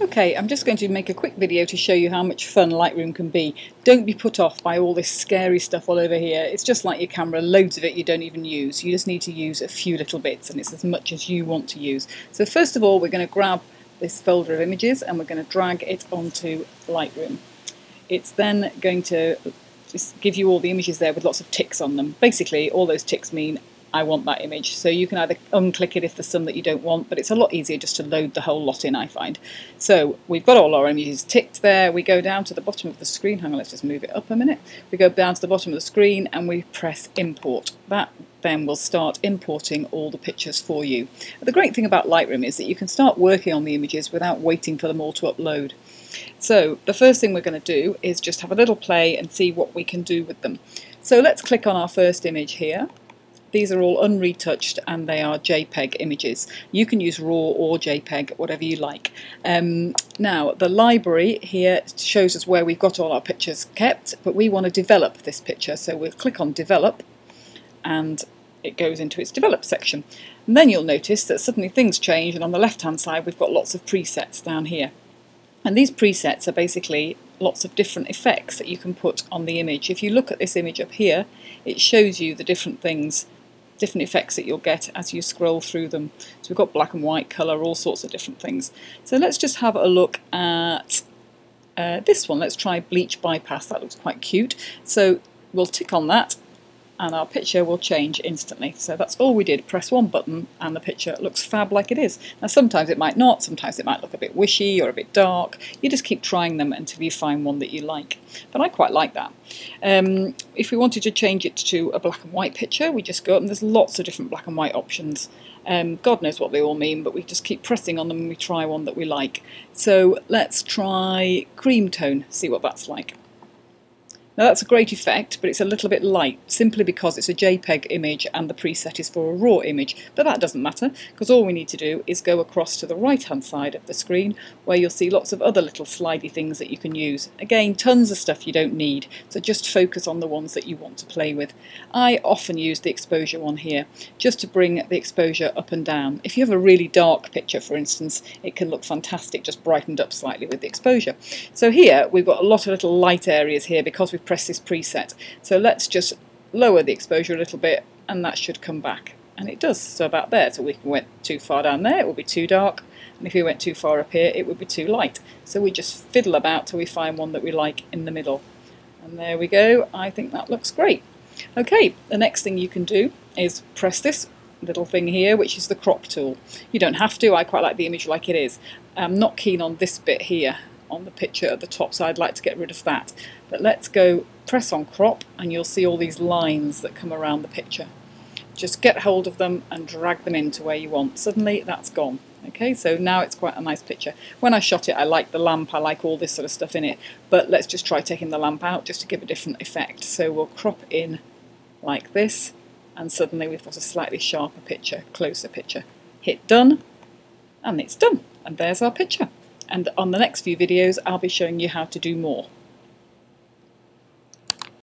Okay, I'm just going to make a quick video to show you how much fun Lightroom can be. Don't be put off by all this scary stuff all over here. It's just like your camera, loads of it you don't even use. You just need to use a few little bits and it's as much as you want to use. So first of all, we're going to grab this folder of images and we're going to drag it onto Lightroom. It's then going to just give you all the images there with lots of ticks on them. Basically, all those ticks mean I want that image. So you can either unclick it if there's some that you don't want, but it's a lot easier just to load the whole lot in, I find. So we've got all our images ticked there. We go down to the bottom of the screen. Hang on, let's just move it up a minute. We go down to the bottom of the screen and we press import. That then will start importing all the pictures for you. The great thing about Lightroom is that you can start working on the images without waiting for them all to upload. So the first thing we're going to do is just have a little play and see what we can do with them. So let's click on our first image here these are all unretouched and they are JPEG images. You can use RAW or JPEG, whatever you like. Um, now, the library here shows us where we've got all our pictures kept, but we want to develop this picture. So we'll click on Develop and it goes into its Develop section. And then you'll notice that suddenly things change and on the left-hand side we've got lots of presets down here. And these presets are basically lots of different effects that you can put on the image. If you look at this image up here, it shows you the different things different effects that you'll get as you scroll through them. So we've got black and white, colour, all sorts of different things. So let's just have a look at uh, this one. Let's try Bleach Bypass. That looks quite cute. So we'll tick on that and our picture will change instantly. So that's all we did, press one button and the picture looks fab like it is. Now sometimes it might not, sometimes it might look a bit wishy or a bit dark. You just keep trying them until you find one that you like. But I quite like that. Um, if we wanted to change it to a black and white picture, we just go up and there's lots of different black and white options. Um, God knows what they all mean, but we just keep pressing on them and we try one that we like. So let's try cream tone, see what that's like. Now that's a great effect, but it's a little bit light, simply because it's a JPEG image and the preset is for a RAW image. But that doesn't matter, because all we need to do is go across to the right-hand side of the screen, where you'll see lots of other little slidey things that you can use. Again, tons of stuff you don't need, so just focus on the ones that you want to play with. I often use the exposure one here, just to bring the exposure up and down. If you have a really dark picture, for instance, it can look fantastic, just brightened up slightly with the exposure. So here, we've got a lot of little light areas here, because we've press this preset. So let's just lower the exposure a little bit and that should come back. And it does, so about there. So we went too far down there, it would be too dark. And if we went too far up here, it would be too light. So we just fiddle about till we find one that we like in the middle. And there we go, I think that looks great. Okay, the next thing you can do is press this little thing here, which is the crop tool. You don't have to, I quite like the image like it is. I'm not keen on this bit here on the picture at the top, so I'd like to get rid of that. But let's go press on crop and you'll see all these lines that come around the picture. Just get hold of them and drag them into where you want. Suddenly that's gone. Okay, so now it's quite a nice picture. When I shot it, I like the lamp, I like all this sort of stuff in it, but let's just try taking the lamp out just to give a different effect. So we'll crop in like this, and suddenly we've got a slightly sharper picture, closer picture. Hit done, and it's done. And there's our picture and on the next few videos I'll be showing you how to do more.